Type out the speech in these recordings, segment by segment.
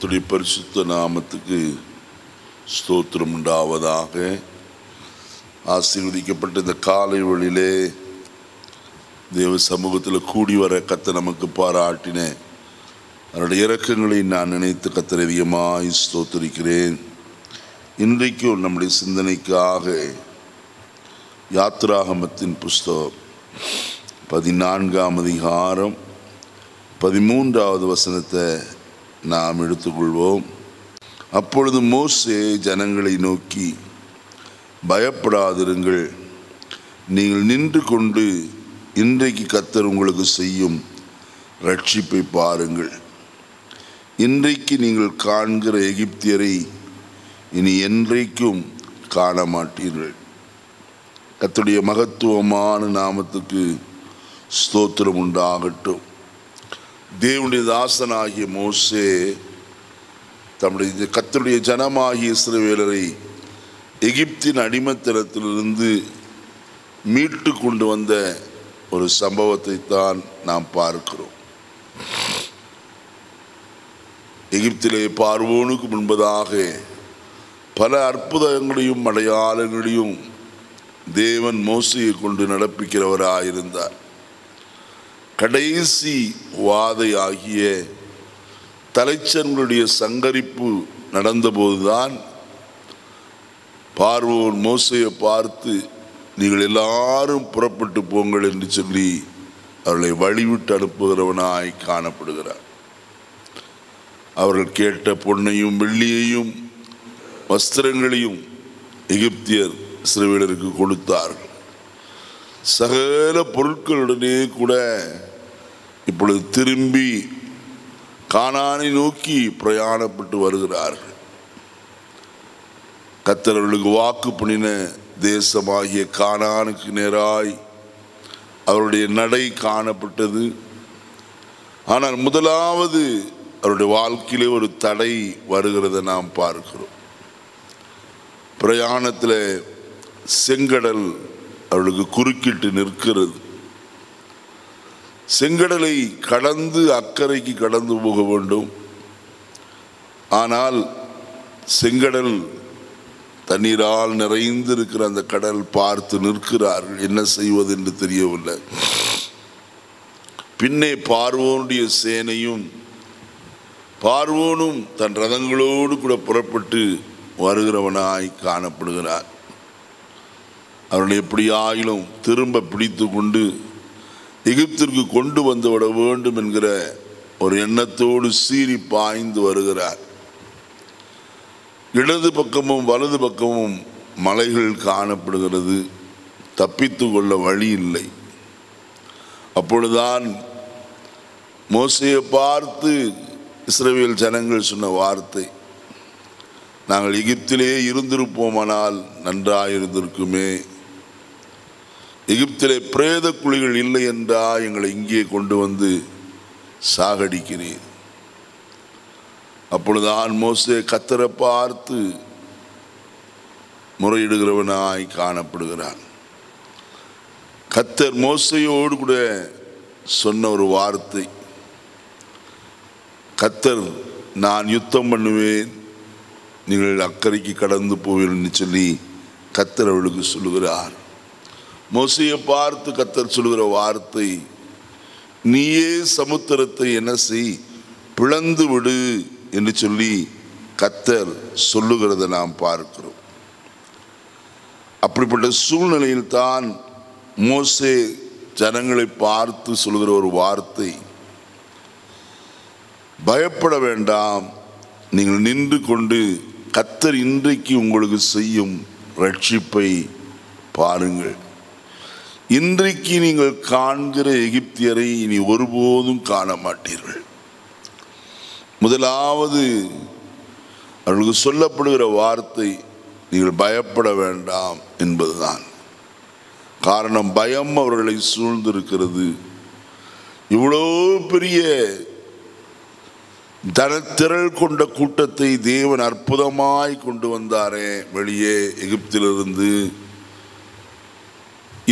கர்த்தருடைய பரிசுத்த நாமத்துக்கு ஸ்தோத்திரம் உண்டாவதாக. ஆசீர்வதிக்கப்பட்ட இந்த காலை வழியிலே தேவ சமூகத்தில் கூடி வர கத்தை நமக்கு பாராட்டினேன் அவருடைய இறக்கங்களை நான் நினைத்து கத்தர் அதிகமாய் ஸ்தோத்திரிக்கிறேன். இன்றைக்கும் நம்முடைய சிந்தனைக்காக யாத்ராகமத்தின் புஸ்தகம் பதினான்காம் அதிகாரம் பதிமூன்றாவது வசனத்தை நாம் எடுத்துக்கொள்வோம். அப்பொழுது மோசே ஜனங்களை நோக்கி பயப்படாதிருங்கள். நீங்கள் நின்று கொண்டு இன்றைக்கு கத்தர் உங்களுக்கு செய்யும் ரட்சிப்பை பாருங்கள். இன்றைக்கு நீங்கள் காண்கிற எகிப்தியரை இனி என்றைக்கும் காண மாட்டீர்கள் கத்துடைய மகத்துவமான நாமத்துக்கு ஸ்தோத்திரம் உண்டாகட்டும். தேவனுடைய தாசனாகிய மோசே தம்முடைய கத்தருடைய ஜனமாகிய இஸ்ரவேலரை எகிப்தின் அடிமத்தனத்திலிருந்து மீட்டு கொண்டு வந்த ஒரு சம்பவத்தை தான் நாம் பார்க்கிறோம். எகிப்திலே பார்வோனுக்கு முன்பதாக பல அற்புதங்களையும் அடையாளங்களையும் தேவன் மோசையை கொண்டு நடப்பிக்கிறவராயிருந்தார். கடைசி வாதை ஆகிய தலைச்சன்களுடைய சங்கரிப்பு நடந்தபோதுதான் பார்வோன் மோசையை பார்த்து நீங்கள் எல்லாரும் புறப்பட்டு போங்கள் என்று சொல்லி அவர்களை வழிவிட்டு அனுப்புகிறவனாய் காணப்படுகிறார். அவர்கள் கேட்ட பொன்னையும் வெள்ளியையும் வஸ்திரங்களையும் எகிப்தியர் சிறுவீடருக்கு கொடுத்தார்கள். சகல பொருட்களுடனே கூட இப்பொழுது திரும்பி காணானை நோக்கி பிரயாணப்பட்டு வருகிறார்கள். கத்தரவர்களுக்கு வாக்கு பண்ணின தேசமாகிய காணானுக்கு நேராய் அவருடைய நடை காணப்பட்டது. ஆனால் முதலாவது அவருடைய வாழ்க்கையிலே ஒரு தடை வருகிறத நாம் பார்க்கிறோம். பிரயாணத்தில் செங்கடல் அவளுக்கு குறுக்கிட்டு நிற்கிறது. செங்கடலை கடந்து அக்கறைக்கு கடந்து போக வேண்டும். ஆனால் செங்கடல் தண்ணீரால் நிறைந்திருக்கிற அந்த கடல் பார்த்து நிற்கிறார்கள் என்ன செய்வது என்று தெரியவில்லை. பின்னே பார்வோனுடைய சேனையும் பார்வோனும் தன் ரதங்களோடு கூட புறப்பட்டு வருகிறவனாய் காணப்படுகிறார். அவர்களை எப்படி ஆயிலும் திரும்ப பிடித்து கொண்டு எகிப்திற்கு கொண்டு வந்துவிட வேண்டும் என்கிற ஒரு எண்ணத்தோடு சீறி பாய்ந்து வருகிறார். இடது பக்கமும் வலது பக்கமும் மலைகள் காணப்படுகிறது. தப்பித்து கொள்ள வழி இல்லை. அப்பொழுதுதான் மோசையை பார்த்து இஸ்ரேல் ஜனங்கள் சொன்ன வார்த்தை நாங்கள் எகிப்திலே இருந்திருப்போமானால் நன்றாக இருந்திருக்குமே எகிப்திலே பிரேத குழிகள் இல்லை என்றா எங்களை இங்கே கொண்டு வந்து சாகடிக்கிறீர். அப்பொழுது மோசே கத்தரை பார்த்து முறையிடுகிறவனாய் காணப்படுகிறான். கத்தர் மோசையோடு கூட சொன்ன ஒரு வார்த்தை. கத்தர் நான் யுத்தம் பண்ணுவேன். நீங்கள் அக்கறைக்கு கடந்து போவீர்கள் சொல்லி கத்தர் அவளுக்கு சொல்லுகிறார். மோசையை பார்த்து கத்தர் சொல்லுகிற வார்த்தை நீயே சமுத்திரத்தை என்ன செய்? பிளந்து விடு என்று சொல்லி கத்தர் சொல்லுகிறத நாம் பார்க்கிறோம். அப்படிப்பட்ட சூழ்நிலையில் தான் மோசே ஜனங்களை பார்த்து சொல்கிற ஒரு வார்த்தை. பயப்பட வேண்டாம் நீங்கள் நின்று கொண்டு கத்தர் இன்றைக்கு உங்களுக்கு செய்யும் ரட்சிப்பை பாருங்கள். இன்றைக்கு நீங்கள் காண்கிற எகிப்தியரை இனி ஒருபோதும் காண மாட்டீர்கள் முதலாவது அவர்களுக்கு சொல்லப்படுகிற வார்த்தை நீங்கள் பயப்பட வேண்டாம் என்பதுதான். காரணம் பயம் அவர்களை சூழ்ந்திருக்கிறது. இவ்வளோ பெரிய தனத்திரள் கொண்ட கூட்டத்தை தேவன் அற்புதமாய் கொண்டு வந்தாரே வெளியே எகிப்திலிருந்து.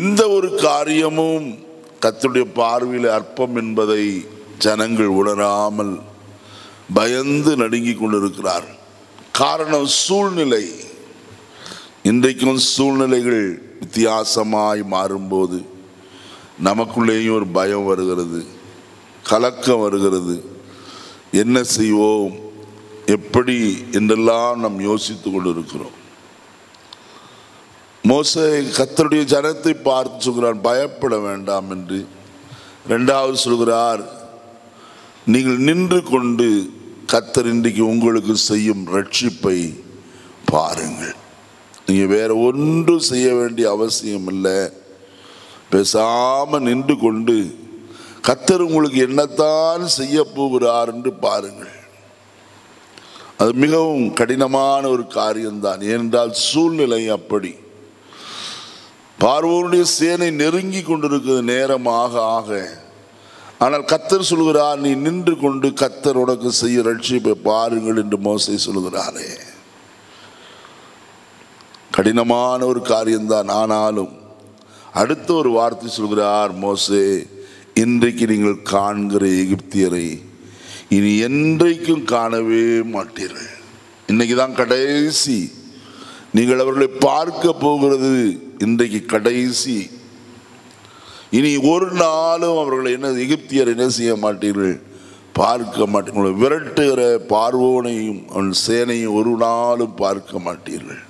இந்த ஒரு காரியமும் கத்துடைய பார்வையில் அற்பம் என்பதை ஜனங்கள் உணராமல் பயந்து நடுங்கிக் கொண்டிருக்கிறார். காரணம் சூழ்நிலை. இன்றைக்கும் சூழ்நிலைகள் வித்தியாசமாய் மாறும்போது நமக்குள்ளேயும் ஒரு பயம் வருகிறது. கலக்கம் வருகிறது. என்ன செய்வோம்? எப்படி? என்றெல்லாம் நாம் யோசித்து கொண்டிருக்கிறோம். மோச கத்தருடைய ஜனத்தை பார்த்து சொல்கிறார் பயப்பட வேண்டாம் என்று. ரெண்டாவது சொல்கிறார் நீங்கள் நின்று கொண்டு கத்தர் இன்றைக்கு உங்களுக்கு செய்யும் ரட்சிப்பை பாருங்கள். நீங்கள் வேற ஒன்றும் செய்ய வேண்டிய அவசியம் இல்லை. பேசாமல் நின்று கொண்டு கத்தர் உங்களுக்கு என்னத்தான் செய்ய போகிறார் என்று பாருங்கள். அது மிகவும் கடினமான ஒரு காரியம்தான். ஏனென்றால் சூழ்நிலை அப்படி. பார்வோனுடைய சேனை நெருங்கி கொண்டிருக்கிறது நேரமாக ஆக. ஆனால் கத்தர் சொல்கிறார் நீ நின்று கொண்டு கத்தர் உனக்கு செய்ய ரட்சிப்பை பாருங்கள் என்று மோசை சொல்கிறாரே. கடினமான ஒரு காரியம்தான் ஆனாலும் அடுத்த ஒரு வார்த்தை சொல்கிறார் மோசே இன்றைக்கு நீங்கள் காண்கிற எகிப்தியரை இனி என்றைக்கும் காணவே மாட்டீர்கள். இன்னைக்கு தான் கடைசி நீங்கள் அவர்களை பார்க்க போகிறது இன்றைக்கு கடைசி. இனி ஒரு நாளும் அவர்களை என்ன எகிப்தியர் என்ன செய்ய மாட்டீர்கள்? பார்க்க மாட்டீர்கள். விரட்டுகிற பார்வோனையும் அவன் சேனையும் ஒரு நாளும் பார்க்க மாட்டீர்கள்.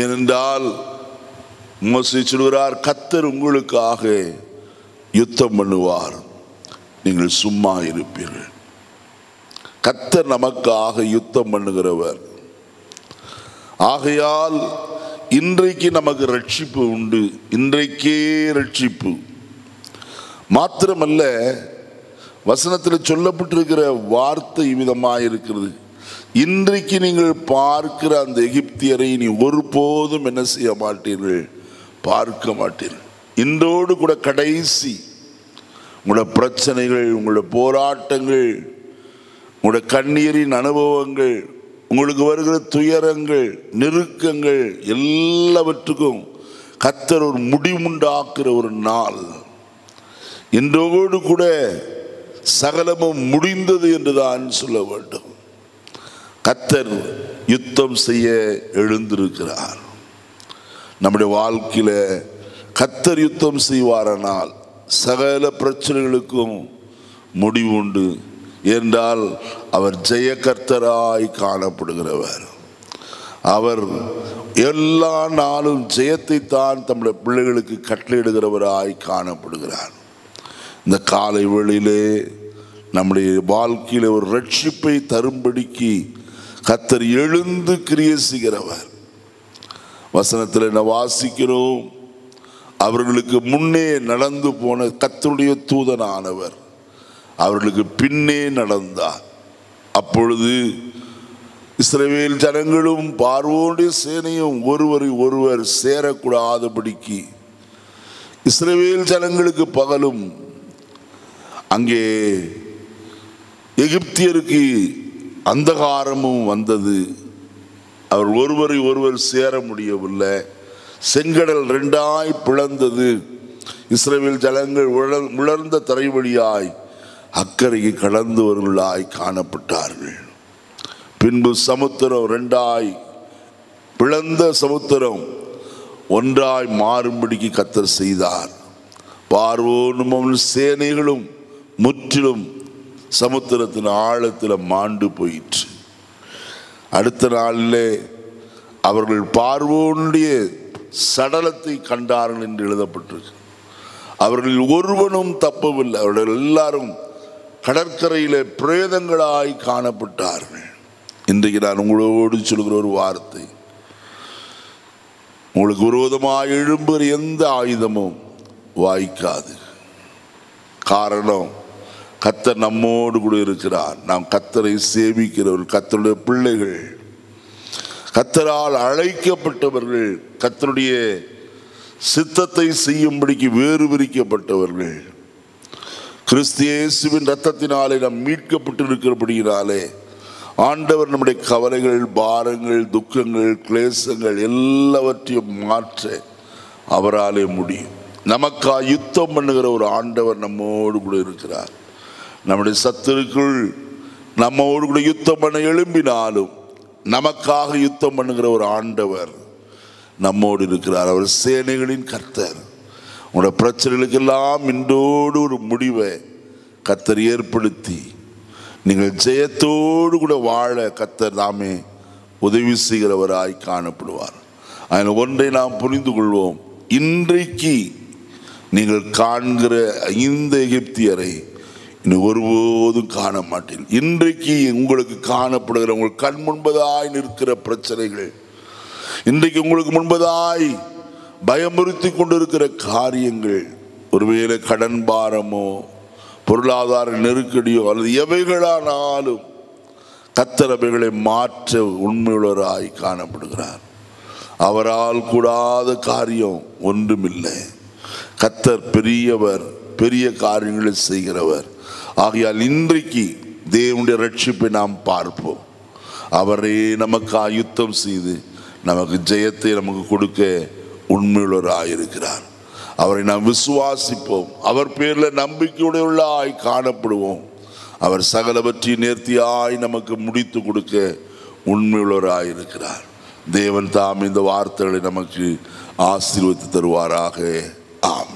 ஏனென்றால் மோசை சொல்கிறார் கத்தர் உங்களுக்காக யுத்தம் பண்ணுவார். நீங்கள் சும்மா இருப்பீர்கள். கத்தர் நமக்காக யுத்தம் பண்ணுகிறவர். ஆகையால் இன்றைக்கு நமக்கு ரட்சிப்பு உண்டு. இன்றைக்கே ரட்சிப்பு. மாத்திரமல்ல வசனத்தில் சொல்லப்பட்டிருக்கிற வார்த்தை விதமாக இருக்கிறது இன்றைக்கு நீங்கள் பார்க்கிற அந்த எகிப்தியரை நீ ஒருபோதும் என்ன செய்ய மாட்டீர்கள்? பார்க்க மாட்டீர்கள். இன்றோடு கூட கடைசி உங்களோட பிரச்சனைகள் உங்களோட போராட்டங்கள் உங்களோட கண்ணீரின் அனுபவங்கள் உங்களுக்கு வருகிற துயரங்கள் நெருக்கங்கள் எல்லாவற்றுக்கும் கத்தர் ஒரு முடிவுண்டாக்குற ஒரு நாள். இன்றோடு கூட சகலமும் முடிந்தது என்றுதான் சொல்ல வேண்டும். கத்தர் யுத்தம் செய்ய எழுந்திருக்கிறார். நம்முடைய வாழ்க்கையில் கத்தர் யுத்தம் செய்வாரானால் சகல பிரச்சனைகளுக்கும் முடிவு உண்டு என்றால் அவர் ஜெயகர்த்தராய் காணப்படுகிறவர். அவர் எல்லா நாளும் ஜெயத்தை தான் தம்முடைய பிள்ளைகளுக்கு கட்டளையிடுகிறவராய் காணப்படுகிறார். இந்த காலை வேளையிலே நம்முடைய வாழ்க்கையில் ஒரு ரட்சிப்பை தரும்படிக்கு கத்தர் எழுந்து கிரியசிக்கிறவர் வசனத்தில் என்ன வாசிக்கிறோம் அவர்களுக்கு முன்னே நடந்து போன கத்தருடைய தூதனானவர். அவர்களுக்கு பின்னே நடந்தார். அப்பொழுது இஸ்ரேவேல் ஜனங்களும் பார்வோனுடைய சேனையும் ஒருவரை ஒருவர் சேரக்கூடாதபடிக்கு இஸ்ரேவேல் ஜனங்களுக்கு பகலும் அங்கே எகிப்தியருக்கு அந்தகாரமும் வந்தது. அவர் ஒருவரை ஒருவர் சேர முடியவில்லை. செங்கடல் ரெண்டாய் பிளந்தது. இஸ்ரேவேல் ஜலங்கள் உழ- உலர்ந்த தரை வழியாய் அக்கறைக்கு கடந்தவர்களாய் காணப்பட்டார்கள். பின்பு சமுத்திரம் ரெண்டாய் பிளந்த சமுத்திரம் ஒன்றாய் மாறும்படிக்கு கத்தர் செய்தார். பார்வோனும் அவன் சேனைகளும் முற்றிலும் சமுத்திரத்தின் ஆழத்தில் மாண்டு போயிற்று. அடுத்த நாளிலே அவர்கள் பார்வோனுடைய சடலத்தை கண்டார்கள் என்று எழுதப்பட்டிருக்கு. அவர்கள் ஒருவனும் தப்பவில்லை. அவர்கள் எல்லாரும் கடற்கரையில் பிரேதங்களாய் காணப்பட்டார்கள். இன்றைக்கு நான் உங்களோடு சொல்கிற ஒரு வார்த்தை. உங்களுக்கு விரோதமாக எழும்புகிற எந்த ஆயுதமும் வாய்க்காது. காரணம் கத்தர் நம்மோடு கூட இருக்கிறார். நாம் கத்தரை சேவிக்கிறவர்கள் கத்தருடைய பிள்ளைகள். கத்தரால் அழைக்கப்பட்டவர்கள் கத்தருடைய சித்தத்தை செய்யும்படிக்கு வேறு பிரிக்கப்பட்டவர்கள். கிறிஸ்து இயேசுவின் ரத்தத்தினாலே நாம் மீட்கப்பட்டிருக்கிறபடியினாலே ஆண்டவர் நம்முடைய கவலைகள் பாரங்கள் துக்கங்கள் கிளேசங்கள் எல்லாவற்றையும் மாற்ற அவராலே முடியும். நமக்கா யுத்தம் பண்ணுகிற ஒரு ஆண்டவர் நம்மோடு கூட இருக்கிறார். நம்முடைய சத்துருக்குள் நம்மோடு கூட யுத்தம் பண்ண எழும்பினாலும் நமக்காக யுத்தம் பண்ணுகிற ஒரு ஆண்டவர் நம்மோடு இருக்கிறார். அவர் சேனைகளின் கர்த்தர். உங்களோட பிரச்சனைகளுக்கெல்லாம் இன்றோடு ஒரு முடிவை கத்தர் ஏற்படுத்தி நீங்கள் ஜெயத்தோடு கூட வாழ கத்தர் தாமே உதவி செய்கிறவராய் காணப்படுவார். அதில் ஒன்றை நாம் புரிந்து கொள்வோம். இன்றைக்கு நீங்கள் காண்கிற இந்த எகிப்தியரை இனி ஒருபோதும் காண மாட்டேன் இன்றைக்கு உங்களுக்கு காணப்படுகிற உங்கள் கண் முன்பதாய் நிற்கிற பிரச்சனைகள் இன்றைக்கு உங்களுக்கு முன்பதாய் பயமுறுத்தி கொண்டிருக்கிற காரியங்கள் ஒருவேளை கடன் பாரமோ பொருளாதார நெருக்கடியோ அல்லது எவைகளானாலும் கத்தர் அவைகளை மாற்ற உண்மையுள்ளவராய் காணப்படுகிறார். அவரால் கூடாத காரியம் ஒன்றுமில்லை. கத்தர் பெரியவர் பெரிய காரியங்களை செய்கிறவர். ஆகையால் இன்றைக்கு தேவனுடைய ரட்சிப்பை நாம் பார்ப்போம். அவரே நமக்கு ஆயுத்தம் செய்து நமக்கு ஜெயத்தை நமக்கு கொடுக்க உண்மையுள்ளவராயிருக்கிறார். அவரை நாம் விசுவாசிப்போம். அவர் பேரில் நம்பிக்கையுடையவர்களாய் காணப்படுவோம். அவர் சகலவற்றி நேர்த்தியாய் நமக்கு முடித்து கொடுக்க உண்மையுள்ளவராயிருக்கிறார். தேவன் தாம் இந்த வார்த்தைகளை நமக்கு ஆசீர்வதித்து தருவாராக. ஆம்.